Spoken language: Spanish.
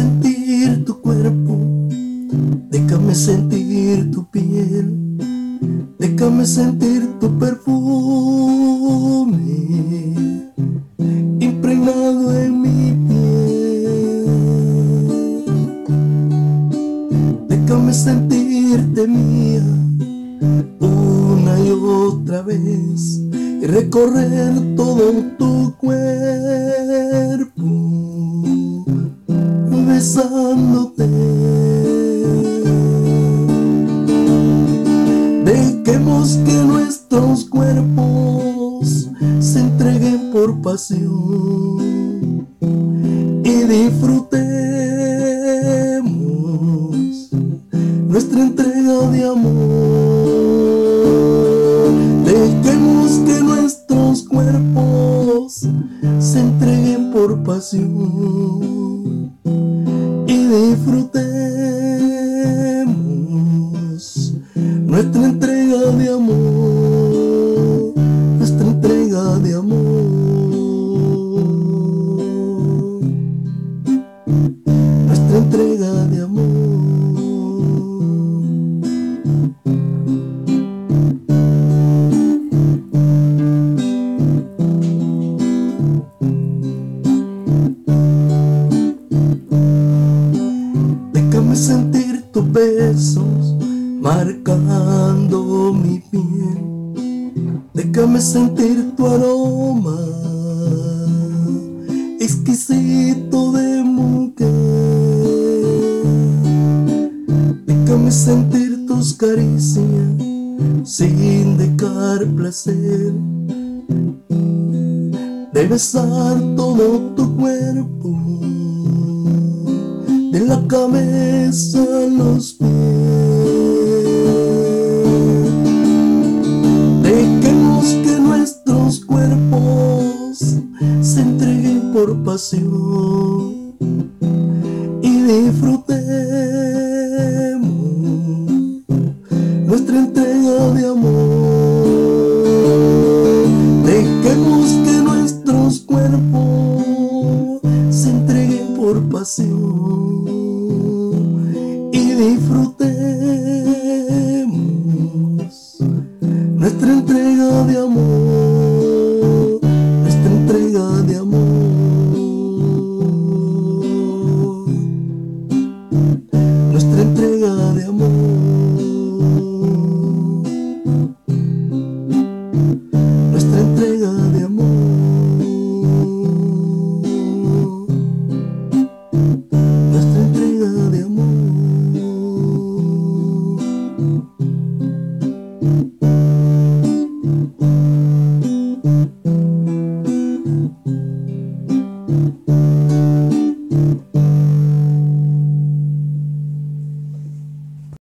sentir tu cuerpo, déjame sentir tu piel, déjame sentir tu perfume impregnado en mi piel. Déjame sentirte mía una y otra vez y recorrer todo tu cuerpo. Dejemos que nuestros cuerpos se entreguen por pasión y disfrutemos nuestra entrega de amor. Dejemos que nuestros cuerpos se entreguen por pasión y disfrutemos nuestra entrega Déjame sentir tus besos marcando mi piel. Déjame sentir tu aroma exquisito de mujer. Déjame sentir caricias sin dejar placer. De besar todo tu cuerpo de la cabeza a los pies. Dejemos que nuestros cuerpos se entreguen por pasión y disfrutemos nuestra entrega de amor. Dejemos que nuestros cuerpos se entreguen por pasión y disfrutemos nuestra entrega de amor, Mm-hmm.